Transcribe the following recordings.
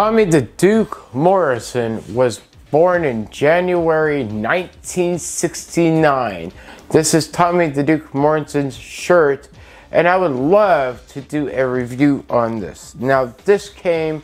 Tommy the Duke Morrison was born in January 1969. This is Tommy the Duke Morrison's shirt and I would love to do a review on this. Now this came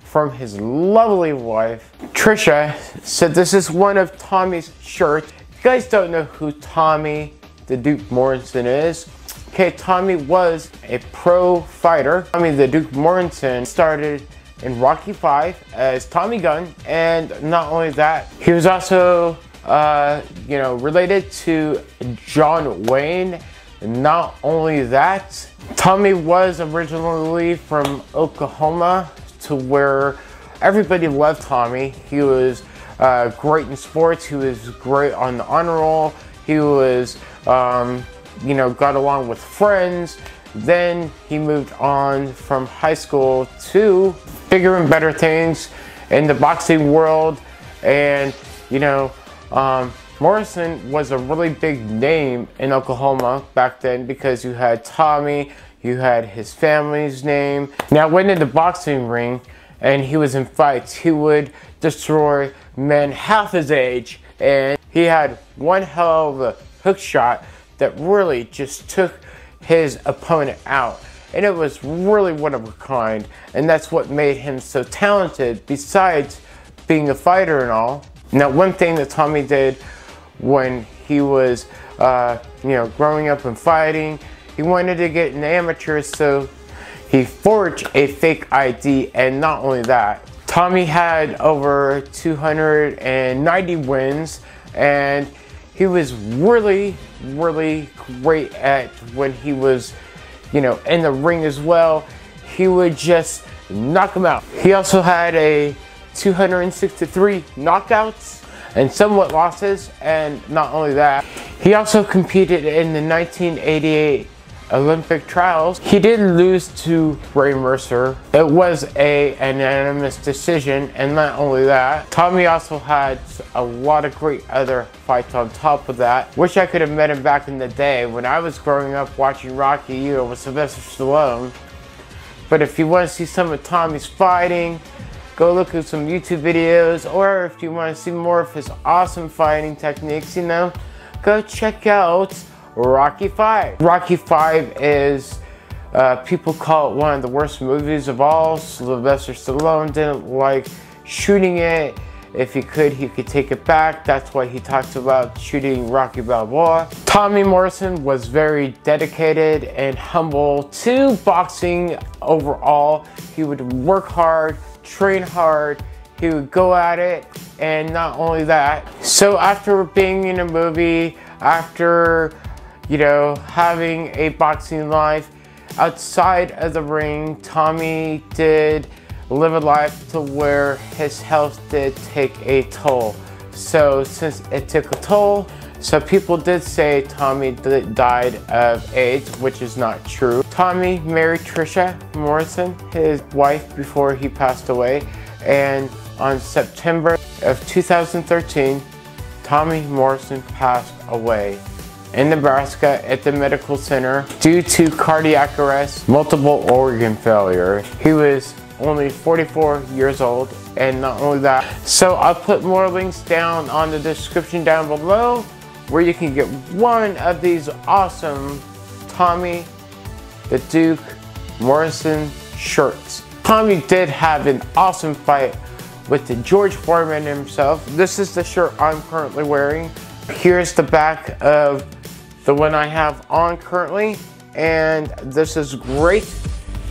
from his lovely wife. Trisha said this is one of Tommy's shirts. If you guys don't know who Tommy the Duke Morrison is, okay, Tommy was a pro fighter. Tommy the Duke Morrison started in Rocky 5 as Tommy Gunn. And not only that, he was also, uh, you know, related to John Wayne. And not only that, Tommy was originally from Oklahoma to where everybody loved Tommy. He was uh, great in sports. He was great on the honor roll. He was, um, you know, got along with friends. Then he moved on from high school to bigger and better things in the boxing world. And, you know, um, Morrison was a really big name in Oklahoma back then because you had Tommy, you had his family's name. Now, when in the boxing ring and he was in fights, he would destroy men half his age. And he had one hell of a hook shot that really just took his opponent out. And it was really one of a kind. And that's what made him so talented, besides being a fighter and all. Now, one thing that Tommy did when he was, uh, you know, growing up and fighting, he wanted to get an amateur, so he forged a fake ID. And not only that, Tommy had over 290 wins and he was really, really great at when he was, you know, in the ring as well. He would just knock him out. He also had a 263 knockouts and somewhat losses. And not only that, he also competed in the 1988 Olympic trials. He did lose to Ray Mercer. It was a unanimous decision and not only that, Tommy also had a lot of great other fights on top of that. Wish I could have met him back in the day when I was growing up watching Rocky, you know, with Sylvester Stallone. But if you want to see some of Tommy's fighting, go look at some YouTube videos or if you want to see more of his awesome fighting techniques, you know, go check out Rocky 5. Rocky 5 is, uh, people call it one of the worst movies of all. Sylvester Stallone didn't like shooting it. If he could, he could take it back. That's why he talks about shooting Rocky Balboa. Tommy Morrison was very dedicated and humble to boxing overall. He would work hard, train hard, he would go at it, and not only that. So after being in a movie, after you know, having a boxing life outside of the ring, Tommy did live a life to where his health did take a toll. So since it took a toll, so people did say Tommy died of AIDS, which is not true. Tommy married Trisha Morrison, his wife, before he passed away. And on September of 2013, Tommy Morrison passed away in Nebraska at the medical center due to cardiac arrest, multiple organ failure. He was only 44 years old and not only that. So I'll put more links down on the description down below where you can get one of these awesome Tommy the Duke Morrison shirts. Tommy did have an awesome fight with the George Foreman himself. This is the shirt I'm currently wearing. Here's the back of the one I have on currently and this is great.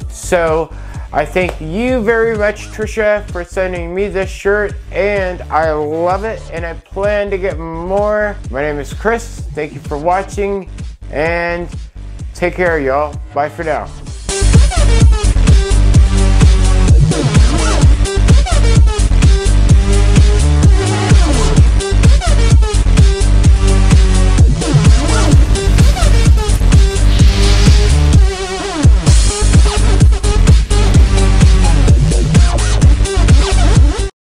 So I thank you very much Trisha for sending me this shirt and I love it and I plan to get more. My name is Chris. Thank you for watching and take care y'all. Bye for now.